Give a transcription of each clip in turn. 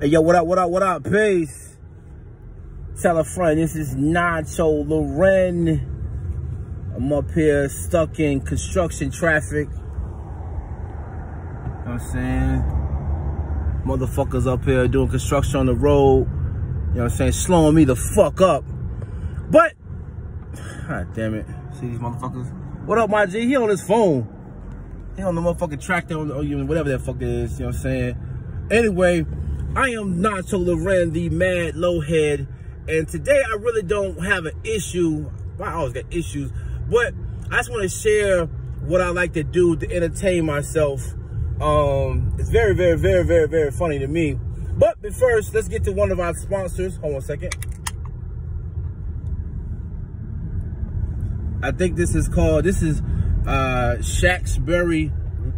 Hey, yo, what up, what up, what up, peace. Tell a friend, this is Nacho Loren. I'm up here stuck in construction traffic. You know what I'm saying? Motherfuckers up here doing construction on the road. You know what I'm saying? Slowing me the fuck up. But, god damn it. See these motherfuckers? What up, my G? He on his phone. He on the motherfucking tractor, on, the, whatever that fuck is. You know what I'm saying? Anyway, I am Nacho Loren, the mad low head, and today I really don't have an issue. Well, I always got issues, but I just want to share what I like to do to entertain myself. Um, it's very, very, very, very, very funny to me. But first, let's get to one of our sponsors. Hold on a second. I think this is called, this is uh, Shacksbury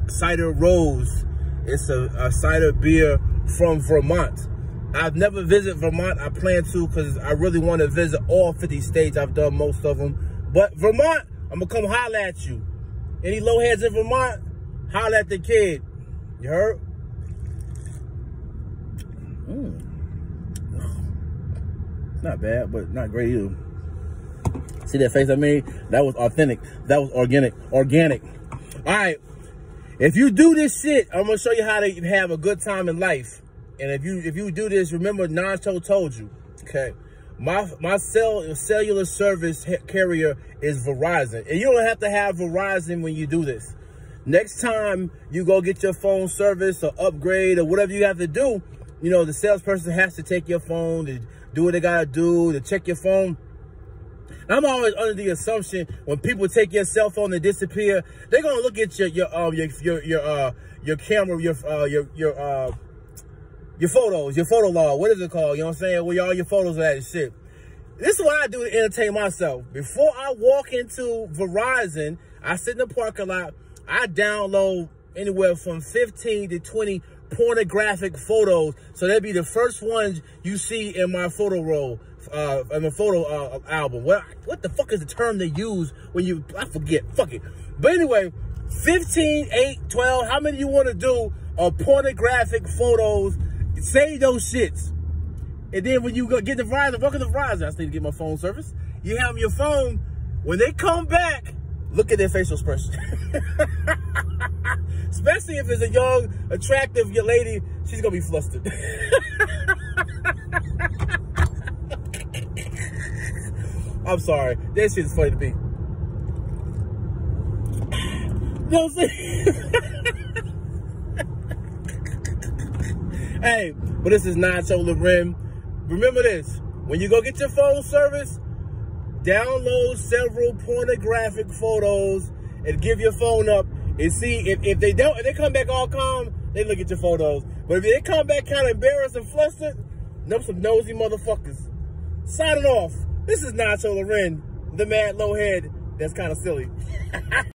Cider Rose. It's a, a cider beer from Vermont. I've never visited Vermont. I plan to because I really want to visit all 50 states. I've done most of them. But Vermont, I'm going to come holler at you. Any low heads in Vermont, holler at the kid. You heard? Mm. Not bad, but not great either. See that face I made? That was authentic. That was organic. Organic. All right. If you do this shit, I'm gonna show you how to have a good time in life. And if you if you do this, remember Nacho told you. Okay. My my cell cellular service carrier is Verizon. And you don't have to have Verizon when you do this. Next time you go get your phone service or upgrade or whatever you have to do, you know, the salesperson has to take your phone to do what they gotta do, to check your phone I'm always under the assumption when people take your cell phone and disappear, they're gonna look at your your um your your your uh your camera, your uh your your uh your photos, your photo log, what is it called? You know what I'm saying? Where all your photos are at shit. This is what I do to entertain myself. Before I walk into Verizon, I sit in the parking lot, I download anywhere from 15 to 20 pornographic photos. So that'd be the first ones you see in my photo roll uh, in the photo uh, album. What what the fuck is the term they use when you, I forget, fuck it. But anyway, 15, 8, 12, how many you want to do of pornographic photos? Say those shits. And then when you go get the Verizon, welcome to Verizon, I still need to get my phone service. You have your phone. When they come back, look at their facial expression. Especially if it's a young, attractive lady, she's gonna be flustered. I'm sorry. That shit's funny to me. You know what I'm saying? hey, but this is Nacho Loren. Remember this. When you go get your phone service, download several pornographic photos and give your phone up and see if, if they don't, if they come back all calm, they look at your photos. But if they come back kind of embarrassed and flustered, them some nosy motherfuckers. Signing off. This is Nacho Loren, the mad low head that's kind of silly.